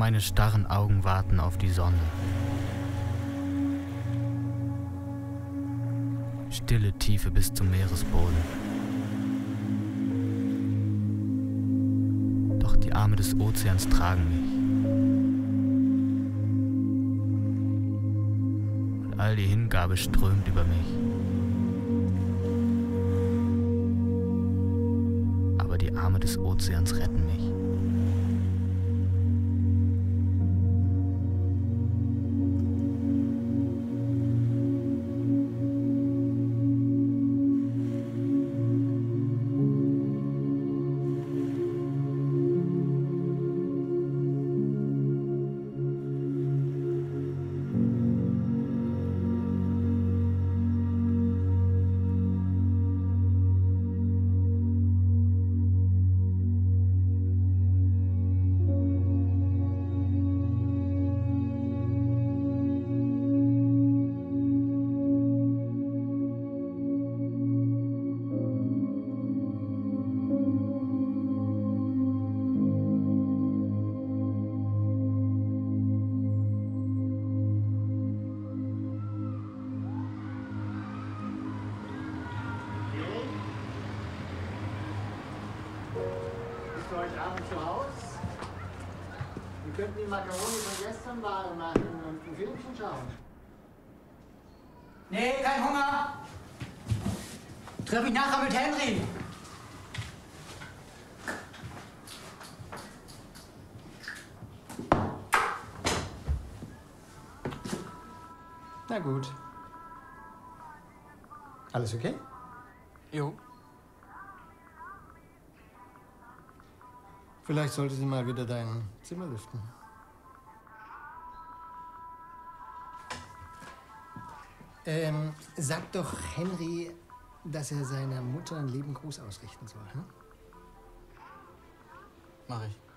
Meine starren Augen warten auf die Sonne. Stille Tiefe bis zum Meeresboden. Doch die Arme des Ozeans tragen mich. Und all die Hingabe strömt über mich. Aber die Arme des Ozeans retten mich. Abend zu Hause? Wir könnten die Makaroni von gestern warm machen und ein Filmchen schauen. Nee, kein Hunger. Treff mich nachher mit Henry. Na gut. Alles okay? Jo. Vielleicht sollte sie mal wieder dein Zimmer lüften. Ähm, sag doch Henry, dass er seiner Mutter einen lieben Gruß ausrichten soll. Hm? Mach ich.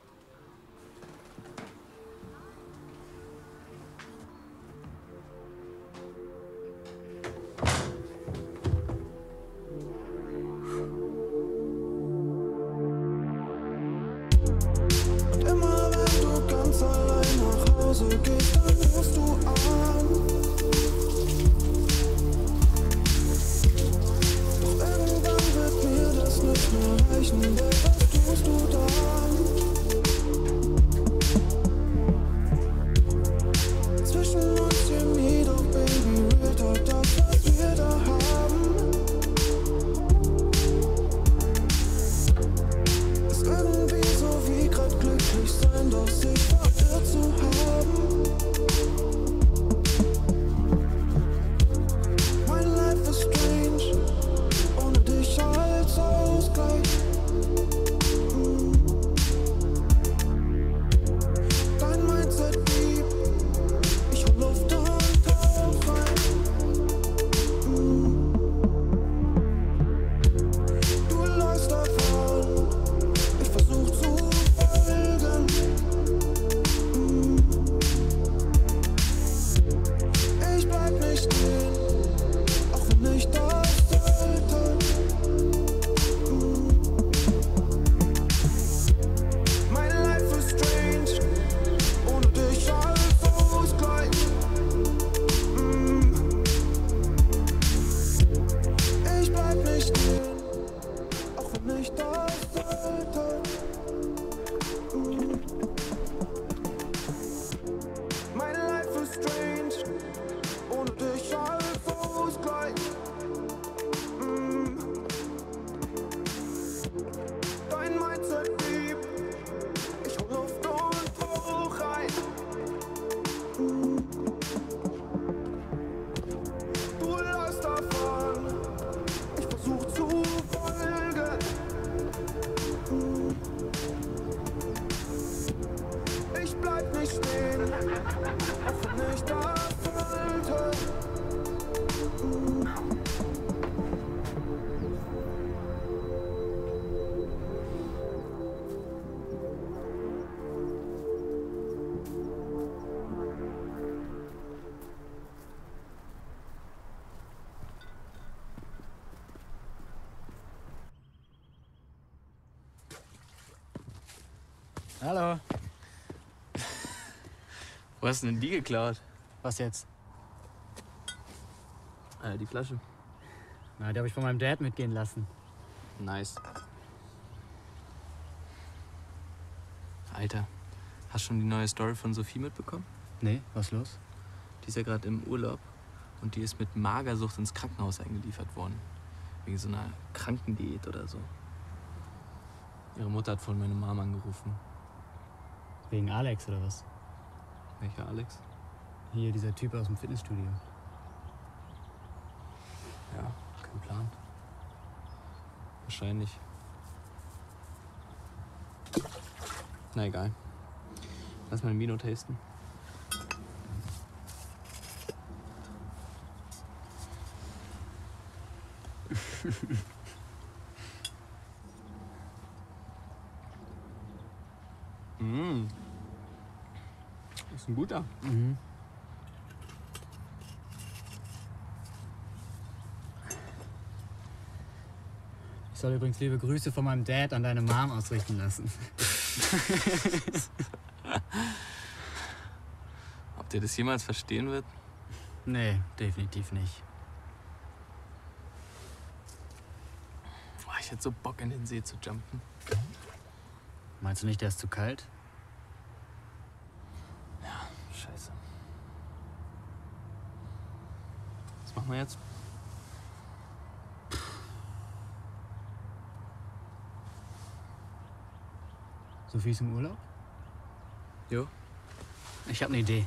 Hast du denn die geklaut? Was jetzt? Äh, die Flasche. Na, die habe ich von meinem Dad mitgehen lassen. Nice. Alter, hast schon die neue Story von Sophie mitbekommen? Nee, was los? Die ist ja gerade im Urlaub und die ist mit Magersucht ins Krankenhaus eingeliefert worden. Wegen so einer Krankendiät oder so. Ihre Mutter hat vorhin meine Mom angerufen. Wegen Alex oder was? Welcher Alex? Hier, dieser Typ aus dem Fitnessstudio. Ja, kein Plan. Wahrscheinlich. Na egal. Lass mal ein Vino tasten. mm. Ist ein guter. Mhm. Ich soll übrigens liebe Grüße von meinem Dad an deine Mom ausrichten lassen. Ob der das jemals verstehen wird? Nee, definitiv nicht. Boah, ich hätte so Bock in den See zu jumpen. Meinst du nicht, der ist zu kalt? Scheiße. Was machen wir jetzt? Sophie ist im Urlaub? Jo. Ich habe eine Idee.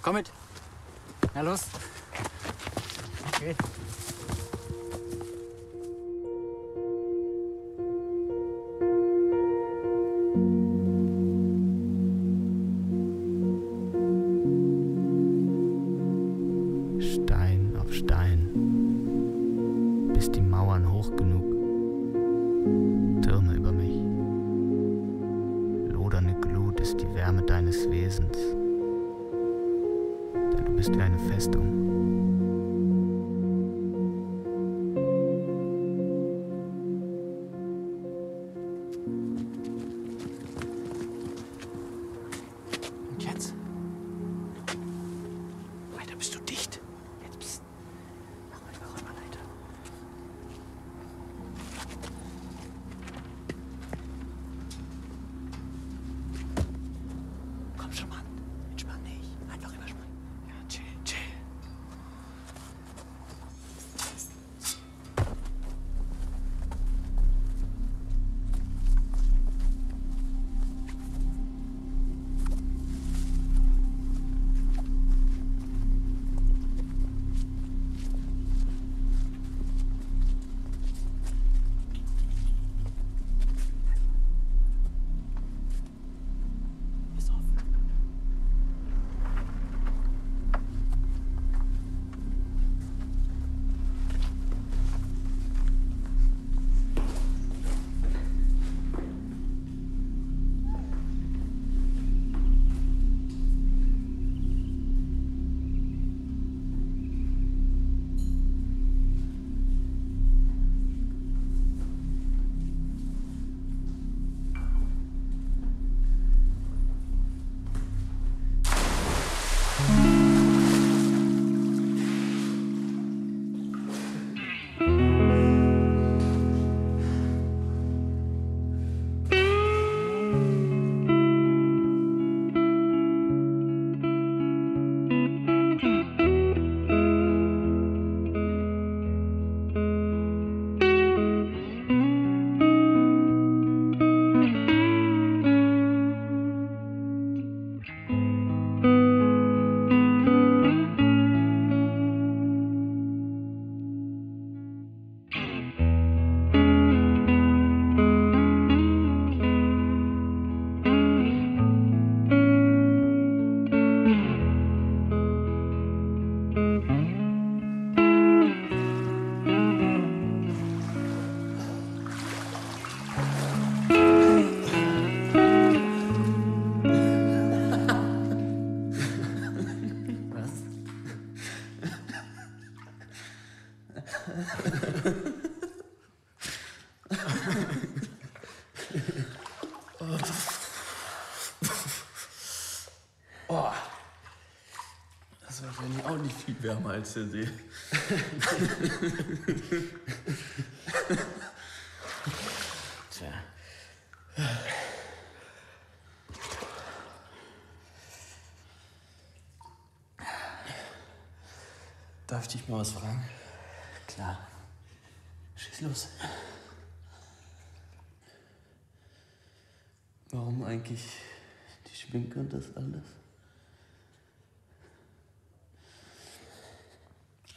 Komm mit. Na los. Okay. Stein bist wie eine Festung. Und jetzt? Weiter bist du dicht. Wärmer als der See. Tja. Darf ich dich mal was fragen? Klar. Schieß los. Warum eigentlich die Schminke und das alles?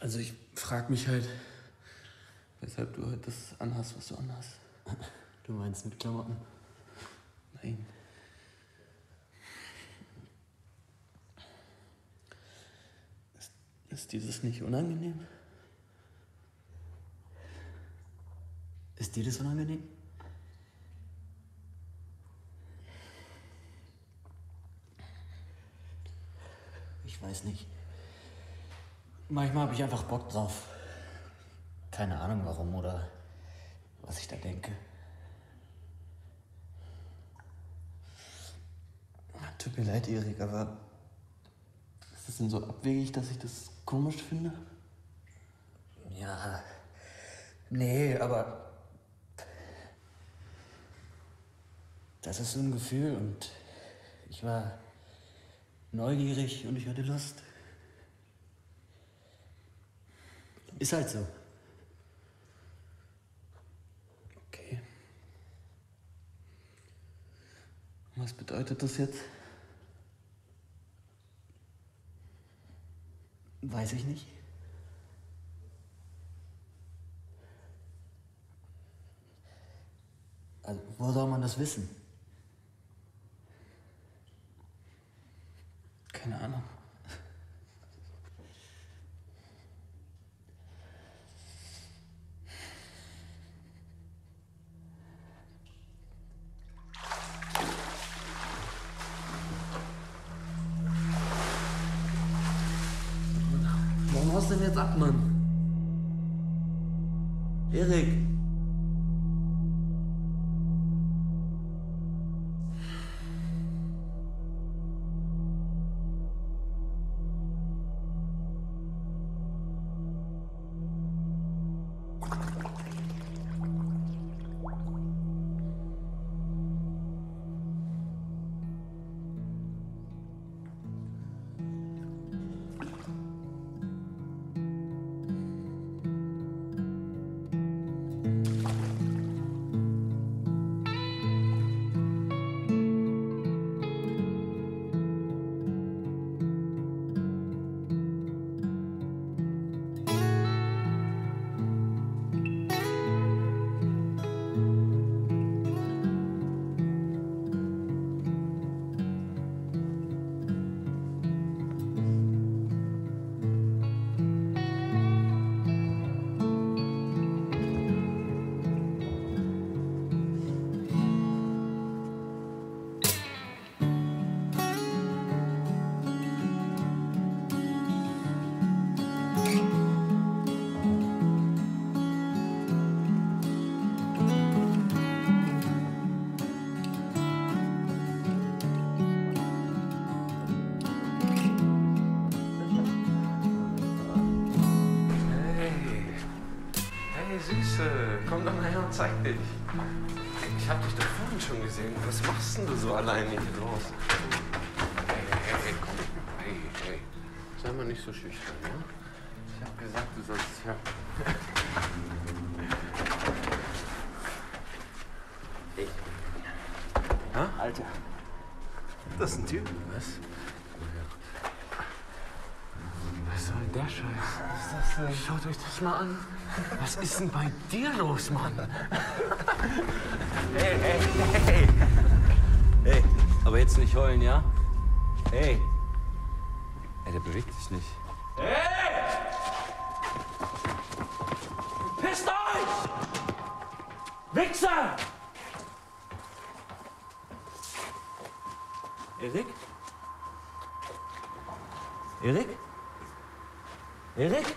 Also ich frag mich halt, weshalb du heute das anhast, was du anhast. Du meinst mit Klamotten? Nein. Ist, ist dieses nicht unangenehm? Ist dir das unangenehm? Ich weiß nicht. Manchmal habe ich einfach Bock drauf. Keine Ahnung warum oder was ich da denke. Tut mir leid, Erik, aber ist das denn so abwegig, dass ich das komisch finde? Ja. Nee, aber. Das ist so ein Gefühl und ich war neugierig und ich hatte Lust. Ist halt so. Okay. Was bedeutet das jetzt? Weiß ich nicht. Also, wo soll man das wissen? Keine Ahnung. Süße, komm doch mal her und zeig dich. Ich hab dich doch vorhin schon gesehen. Was machst denn du so alleine hier draußen? Hey, hey, hey, komm. Hey, hey. Sei mal nicht so schüchtern, ja? Ich hab gesagt, du sollst ja. Hey. Ha? Alter. Das ist ein Typ. Was soll denn der Scheiß? Was ist das denn? Schaut euch das mal an. Was ist denn bei dir los, Mann? Hey, hey, hey. Hey, aber jetzt nicht heulen, ja? Hey. Ey, der bewegt sich nicht. Pisst euch! Wichser! Erik? Erik? Erik?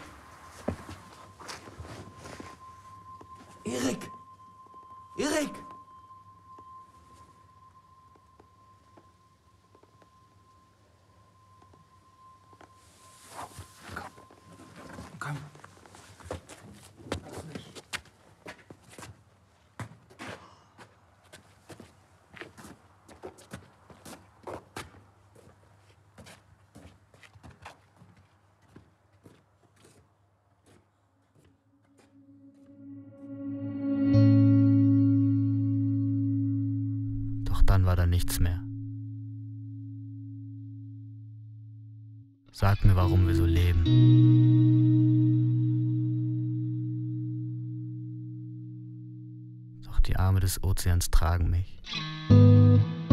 Erik! Erik! Doch nichts mehr. Sag mir, warum wir so leben. Doch die Arme des Ozeans tragen mich. Und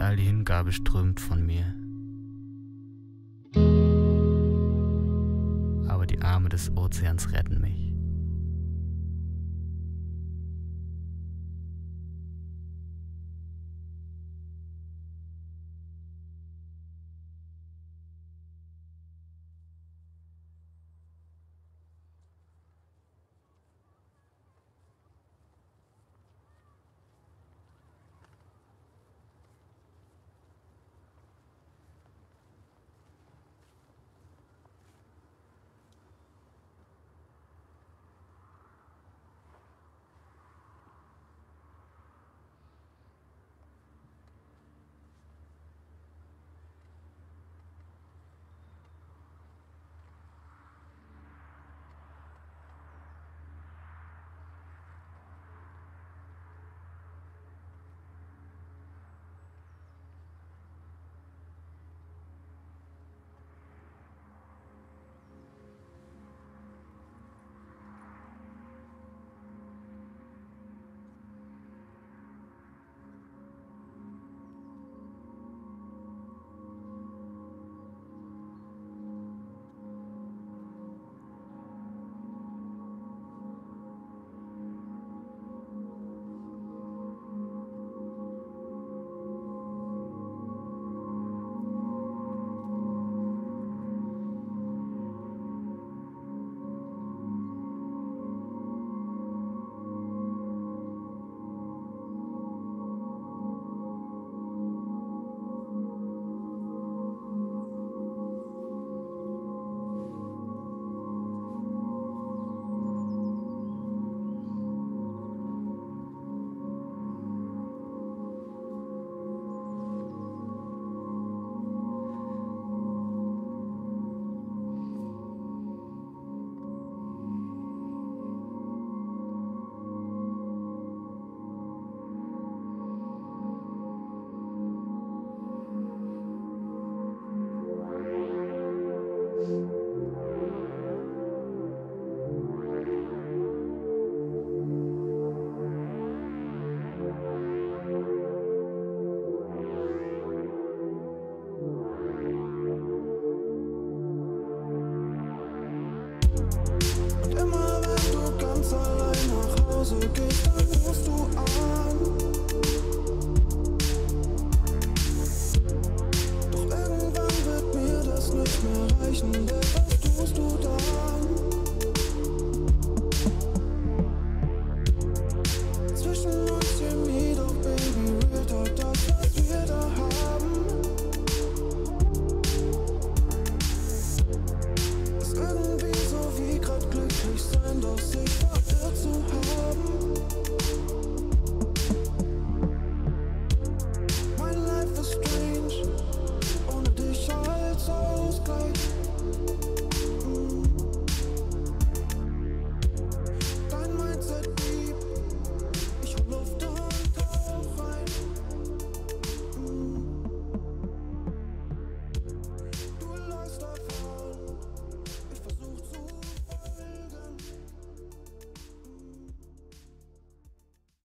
all die Hingabe strömt von mir. Aber die Arme des Ozeans retten